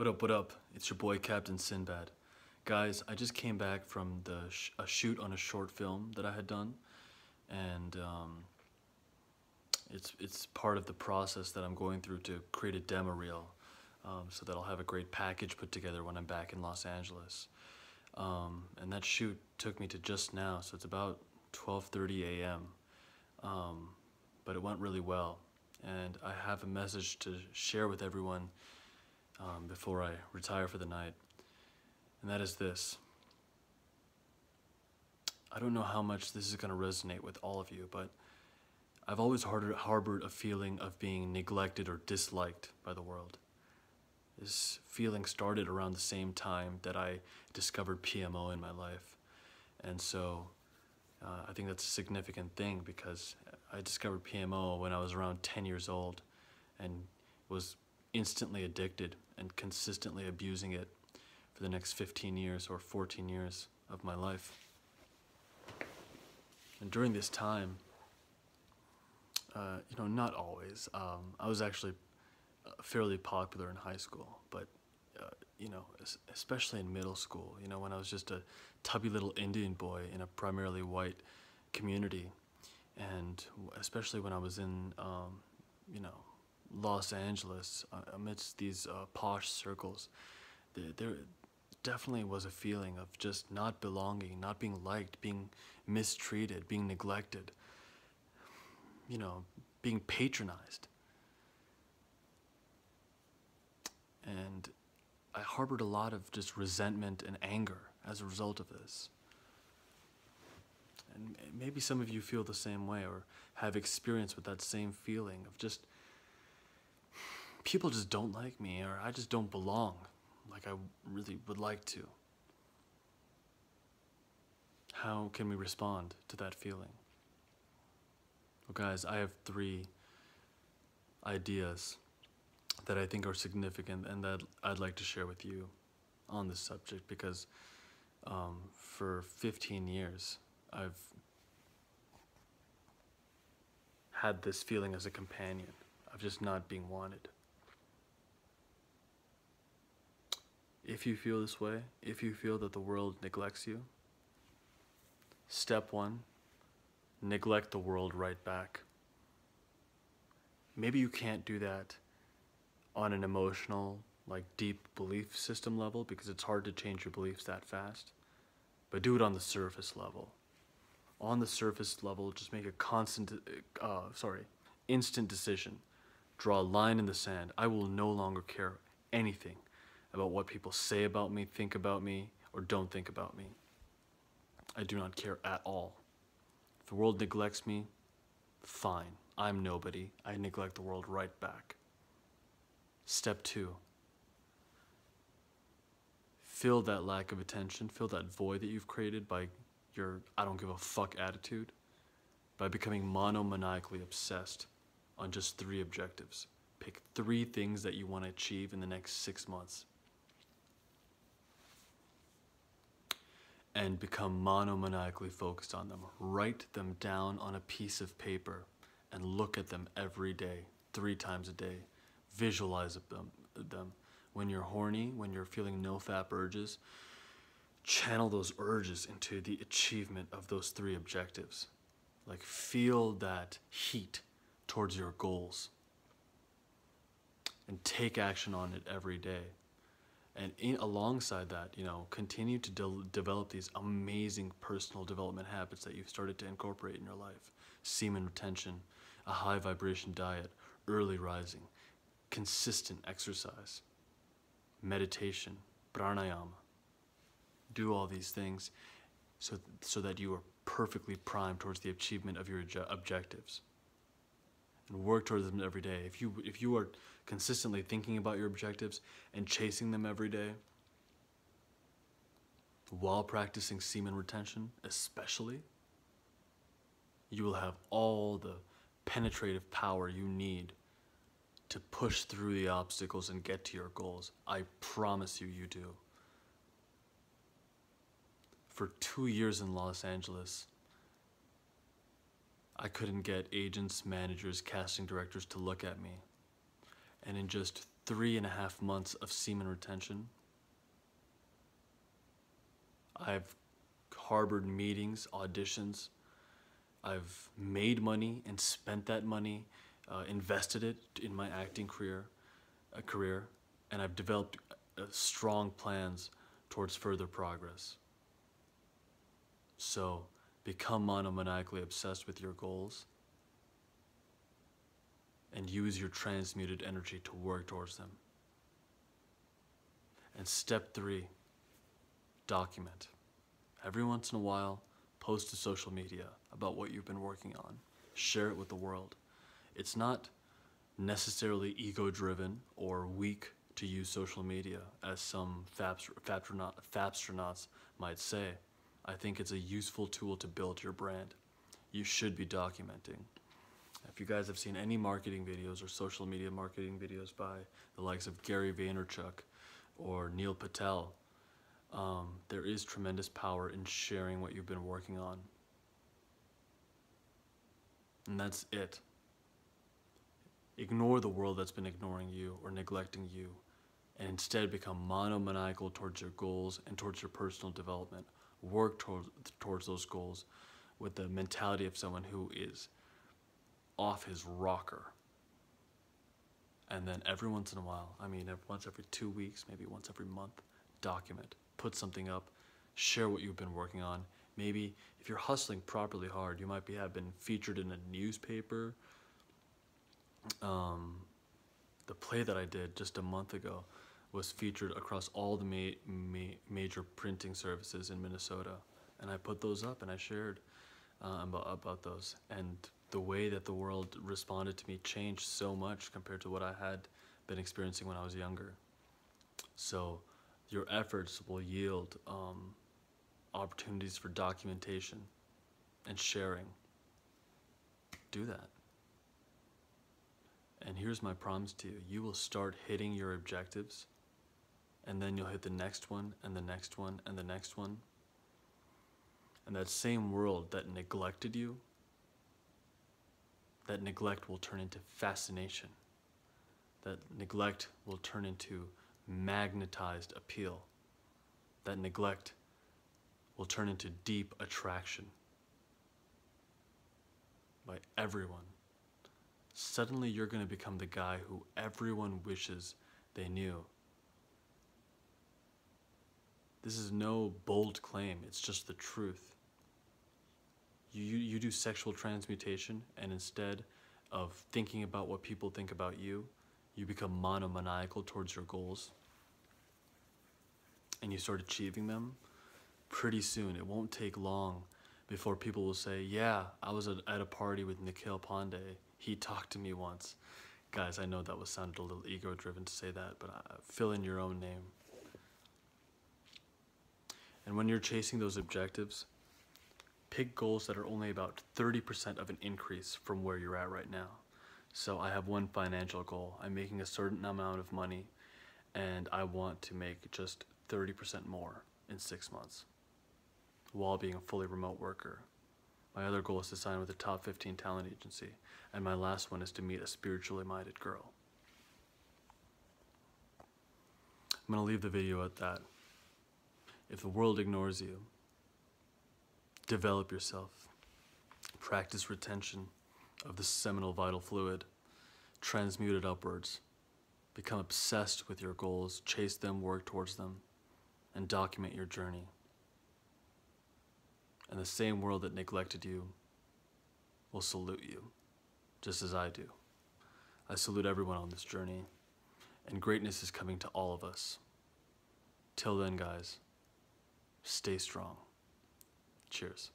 What up, what up? It's your boy Captain Sinbad. Guys, I just came back from the sh a shoot on a short film that I had done, and um, it's it's part of the process that I'm going through to create a demo reel, um, so that I'll have a great package put together when I'm back in Los Angeles. Um, and that shoot took me to just now, so it's about 12:30 a.m. Um, but it went really well, and I have a message to share with everyone um, before I retire for the night, and that is this. I don't know how much this is going to resonate with all of you, but I've always harbored a feeling of being neglected or disliked by the world. This feeling started around the same time that I discovered PMO in my life. And so uh, I think that's a significant thing because I discovered PMO when I was around 10 years old and was instantly addicted and consistently abusing it for the next 15 years or 14 years of my life. And during this time, uh, you know, not always. Um, I was actually uh, fairly popular in high school, but uh, you know, especially in middle school, you know, when I was just a tubby little Indian boy in a primarily white community, and especially when I was in, um, you know, Los Angeles uh, amidst these uh, posh circles, there, there definitely was a feeling of just not belonging, not being liked, being mistreated, being neglected, you know, being patronized. And I harbored a lot of just resentment and anger as a result of this. And maybe some of you feel the same way or have experience with that same feeling of just people just don't like me or I just don't belong like I really would like to. How can we respond to that feeling? Well, guys, I have three ideas that I think are significant and that I'd like to share with you on this subject because um, for 15 years I've had this feeling as a companion of just not being wanted. If you feel this way, if you feel that the world neglects you, step one, neglect the world right back. Maybe you can't do that on an emotional, like deep belief system level because it's hard to change your beliefs that fast. But do it on the surface level. On the surface level, just make a constant, uh, sorry, instant decision. Draw a line in the sand. I will no longer care anything about what people say about me, think about me, or don't think about me. I do not care at all. If the world neglects me, fine. I'm nobody. I neglect the world right back. Step two. Fill that lack of attention, fill that void that you've created by your I don't give a fuck attitude by becoming monomaniacally obsessed on just three objectives. Pick three things that you want to achieve in the next six months. And become monomaniacally focused on them. Write them down on a piece of paper and look at them every day, three times a day. Visualize them. them. When you're horny, when you're feeling no fap urges, channel those urges into the achievement of those three objectives. Like feel that heat towards your goals and take action on it every day and in, alongside that, you know, continue to de develop these amazing personal development habits that you've started to incorporate in your life. Semen retention, a high vibration diet, early rising, consistent exercise, meditation, pranayama. Do all these things so, so that you are perfectly primed towards the achievement of your objectives and work towards them every day. If you if you are consistently thinking about your objectives and chasing them every day while practicing semen retention, especially, you will have all the penetrative power you need to push through the obstacles and get to your goals. I promise you, you do. For two years in Los Angeles, I couldn't get agents, managers, casting directors to look at me. And in just three and a half months of semen retention. I've harbored meetings, auditions. I've made money and spent that money, uh, invested it in my acting career, a career, and I've developed uh, strong plans towards further progress. So become monomaniacally obsessed with your goals and use your transmuted energy to work towards them. And step three, document. Every once in a while, post to social media about what you've been working on. Share it with the world. It's not necessarily ego driven or weak to use social media, as some fapstronauts might say. I think it's a useful tool to build your brand. You should be documenting. If you guys have seen any marketing videos or social media marketing videos by the likes of Gary Vaynerchuk or Neil Patel, um, there is tremendous power in sharing what you've been working on. And that's it. Ignore the world that's been ignoring you or neglecting you, and instead become monomaniacal towards your goals and towards your personal development. Work towards, towards those goals with the mentality of someone who is off his rocker. And then every once in a while, I mean, once every two weeks, maybe once every month, document, put something up, share what you've been working on. Maybe if you're hustling properly hard, you might be have been featured in a newspaper um, the play that I did just a month ago was featured across all the ma ma major printing services in Minnesota. And I put those up and I shared uh, about, about those. And the way that the world responded to me changed so much compared to what I had been experiencing when I was younger. So your efforts will yield um, opportunities for documentation and sharing. Do that. And here's my promise to you you will start hitting your objectives, and then you'll hit the next one, and the next one, and the next one. And that same world that neglected you, that neglect will turn into fascination. That neglect will turn into magnetized appeal. That neglect will turn into deep attraction by everyone suddenly you're going to become the guy who everyone wishes they knew. This is no bold claim, it's just the truth. You, you, you do sexual transmutation, and instead of thinking about what people think about you, you become monomaniacal towards your goals and you start achieving them. Pretty soon, it won't take long before people will say, Yeah, I was at a party with Nikhil Pandey he talked to me once. Guys, I know that was sounded a little ego driven to say that, but uh, fill in your own name. And when you're chasing those objectives, pick goals that are only about 30% of an increase from where you're at right now. So I have one financial goal. I'm making a certain amount of money and I want to make just 30% more in six months while being a fully remote worker. My other goal is to sign with a top 15 talent agency. And my last one is to meet a spiritually minded girl. I'm going to leave the video at that. If the world ignores you, develop yourself. Practice retention of the seminal vital fluid. Transmute it upwards. Become obsessed with your goals, chase them, work towards them, and document your journey and the same world that neglected you will salute you, just as I do. I salute everyone on this journey, and greatness is coming to all of us. Till then, guys, stay strong. Cheers.